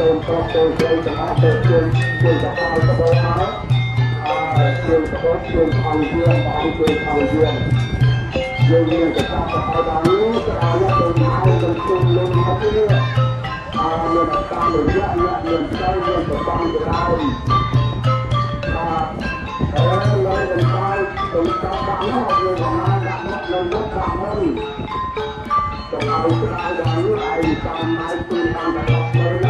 កូនប្រុសកូនស្រីទាំងអស់ទៅជួយជួយចង្អោលក្បោមកអើជួយក្បោជួយអង្គយើងអង្គជួយអង្គយើងយើងមានកថាបហើយដល់នេះក្រោយទៅមកទៅជុំលំមកនេះអើមានតាមរយៈអ្នកមានចៃមានប្របងក្រោយអើឡើយមិនបានទៅតាមដាក់នោះយើងបានដាក់នោះនៅនោះដាក់នោះចង្អោលក្រោយដល់នេះឯងតាមដៃទូតាមដល់ទៅ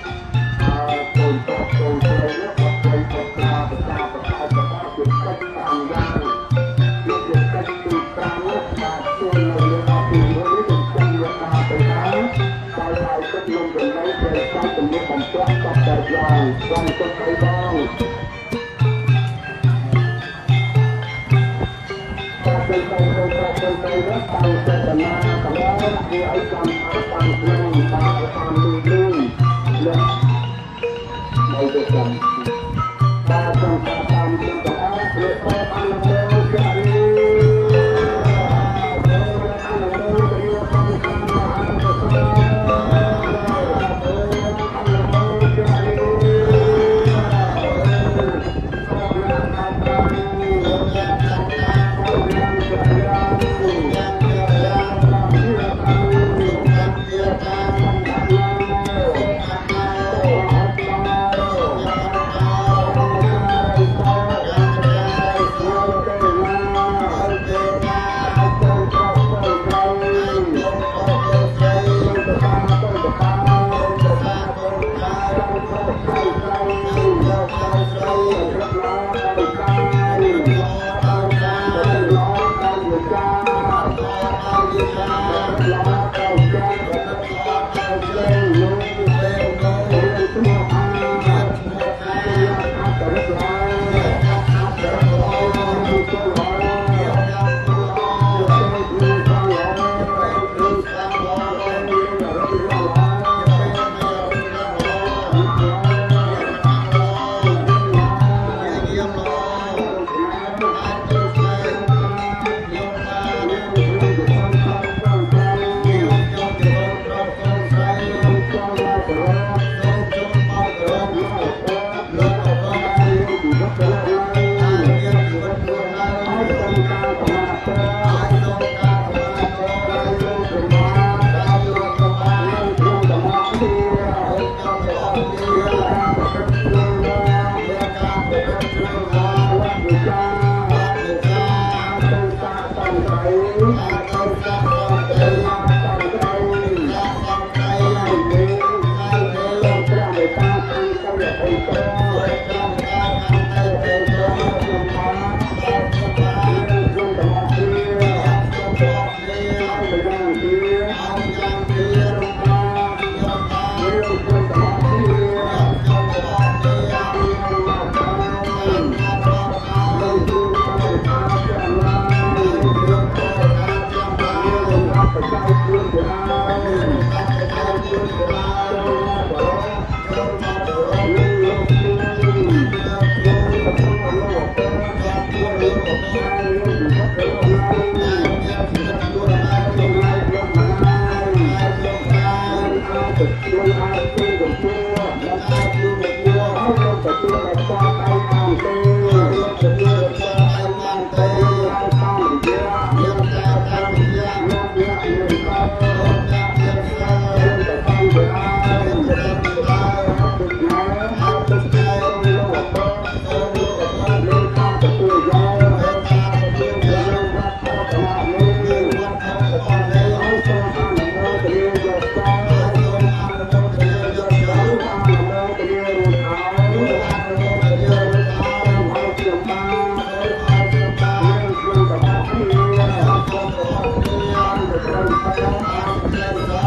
ร่างต้ I'm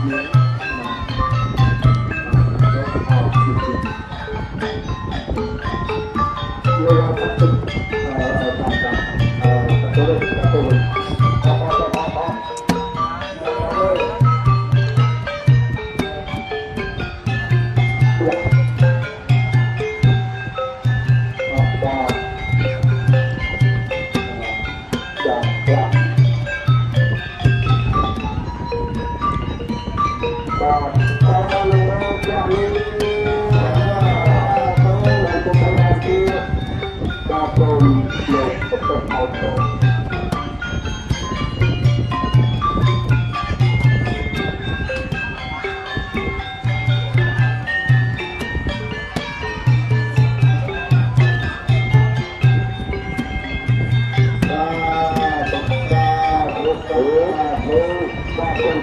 Amen.